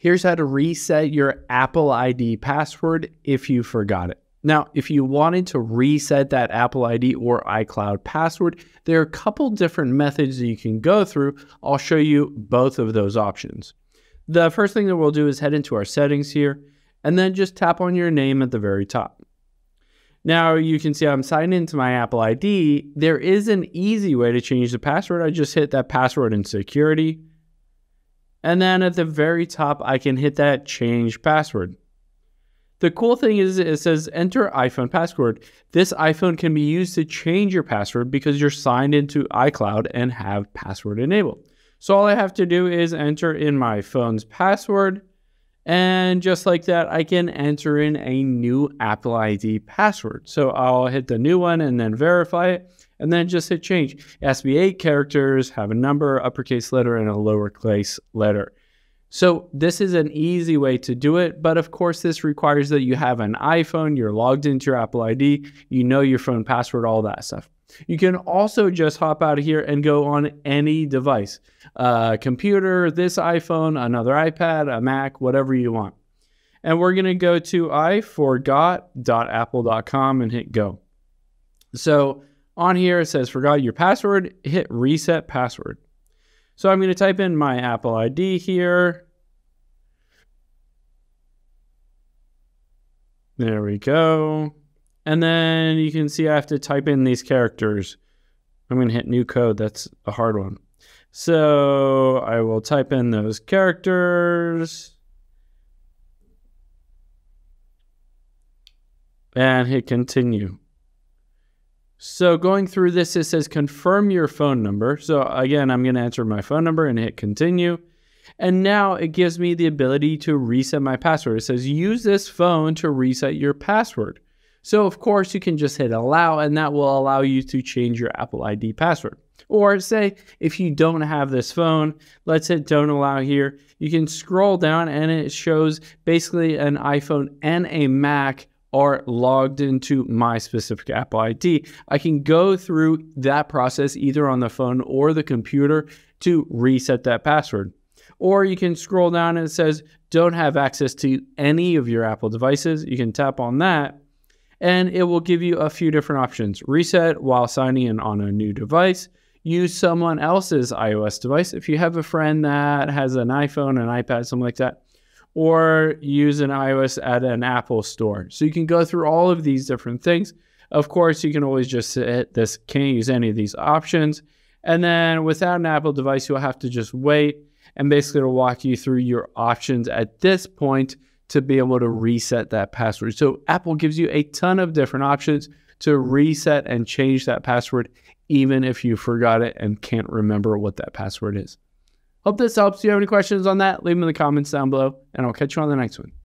Here's how to reset your Apple ID password if you forgot it. Now, if you wanted to reset that Apple ID or iCloud password, there are a couple different methods that you can go through. I'll show you both of those options. The first thing that we'll do is head into our settings here and then just tap on your name at the very top. Now you can see I'm signed into my Apple ID. There is an easy way to change the password. I just hit that password in security and then at the very top, I can hit that change password. The cool thing is it says enter iPhone password. This iPhone can be used to change your password because you're signed into iCloud and have password enabled. So all I have to do is enter in my phone's password. And just like that, I can enter in a new Apple ID password. So I'll hit the new one and then verify it and then just hit change. It has to be eight characters, have a number, uppercase letter, and a lowercase letter. So this is an easy way to do it, but of course this requires that you have an iPhone, you're logged into your Apple ID, you know your phone password, all that stuff. You can also just hop out of here and go on any device, a computer, this iPhone, another iPad, a Mac, whatever you want. And we're going to go to iforgot.apple.com and hit go. So on here, it says forgot your password, hit reset password. So I'm going to type in my Apple ID here. There we go. And then you can see I have to type in these characters. I'm going to hit new code. That's a hard one. So I will type in those characters. And hit continue. So going through this, it says confirm your phone number. So again, I'm going to enter my phone number and hit continue. And now it gives me the ability to reset my password. It says use this phone to reset your password. So of course you can just hit allow and that will allow you to change your Apple ID password. Or say if you don't have this phone, let's hit don't allow here. You can scroll down and it shows basically an iPhone and a Mac are logged into my specific Apple ID, I can go through that process either on the phone or the computer to reset that password. Or you can scroll down and it says don't have access to any of your Apple devices. You can tap on that and it will give you a few different options. Reset while signing in on a new device. Use someone else's iOS device. If you have a friend that has an iPhone, an iPad, something like that, or use an iOS at an Apple store. So you can go through all of these different things. Of course, you can always just hit this, can't use any of these options. And then without an Apple device, you'll have to just wait and basically it'll walk you through your options at this point to be able to reset that password. So Apple gives you a ton of different options to reset and change that password, even if you forgot it and can't remember what that password is. Hope this helps. If you have any questions on that, leave them in the comments down below, and I'll catch you on the next one.